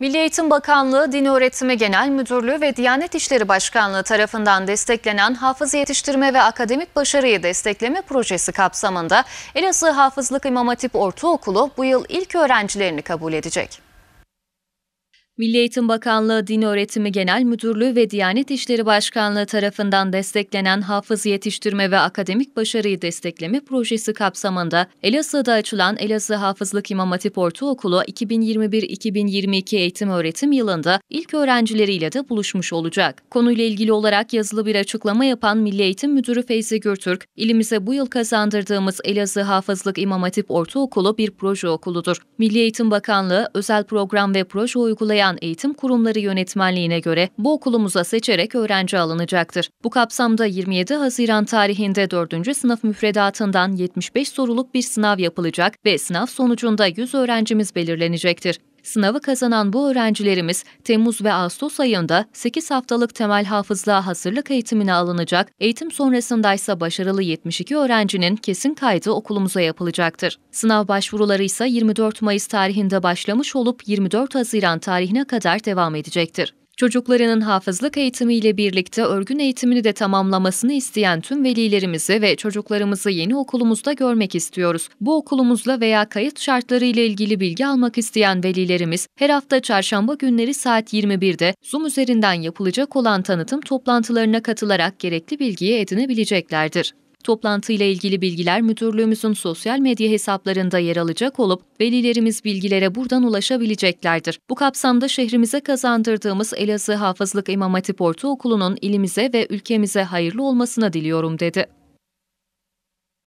Milli Eğitim Bakanlığı, Din Öğretimi Genel Müdürlüğü ve Diyanet İşleri Başkanlığı tarafından desteklenen Hafız Yetiştirme ve Akademik Başarıyı Destekleme Projesi kapsamında Elazığ Hafızlık İmam Hatip Ortaokulu bu yıl ilk öğrencilerini kabul edecek. Milli Eğitim Bakanlığı Din Öğretimi Genel Müdürlüğü ve Diyanet İşleri Başkanlığı tarafından desteklenen Hafız Yetiştirme ve Akademik Başarıyı Destekleme Projesi kapsamında Elazığ'da açılan Elazığ Hafızlık İmam Hatip Ortaokulu 2021-2022 eğitim öğretim yılında ilk öğrencileriyle de buluşmuş olacak. Konuyla ilgili olarak yazılı bir açıklama yapan Milli Eğitim Müdürü Feyzi Gürtürk, ilimize bu yıl kazandırdığımız Elazığ Hafızlık İmam Hatip Ortaokulu bir proje okuludur. Milli Eğitim Bakanlığı özel program ve proje uygulayan Başlayan Eğitim Kurumları Yönetmenliğine göre bu okulumuza seçerek öğrenci alınacaktır. Bu kapsamda 27 Haziran tarihinde 4. sınıf müfredatından 75 soruluk bir sınav yapılacak ve sınav sonucunda 100 öğrencimiz belirlenecektir. Sınavı kazanan bu öğrencilerimiz Temmuz ve Ağustos ayında 8 haftalık temel hafızlığa hazırlık eğitimine alınacak, eğitim sonrasında ise başarılı 72 öğrencinin kesin kaydı okulumuza yapılacaktır. Sınav başvuruları ise 24 Mayıs tarihinde başlamış olup 24 Haziran tarihine kadar devam edecektir. Çocuklarının hafızlık eğitimiyle birlikte örgün eğitimini de tamamlamasını isteyen tüm velilerimizi ve çocuklarımızı yeni okulumuzda görmek istiyoruz. Bu okulumuzla veya kayıt şartları ile ilgili bilgi almak isteyen velilerimiz her hafta çarşamba günleri saat 21'de Zoom üzerinden yapılacak olan tanıtım toplantılarına katılarak gerekli bilgiyi edinebileceklerdir. Toplantıyla ilgili bilgiler müdürlüğümüzün sosyal medya hesaplarında yer alacak olup velilerimiz bilgilere buradan ulaşabileceklerdir. Bu kapsamda şehrimize kazandırdığımız Elazığ Hafızlık İmam Hatip Ortaokulu'nun ilimize ve ülkemize hayırlı olmasını diliyorum dedi.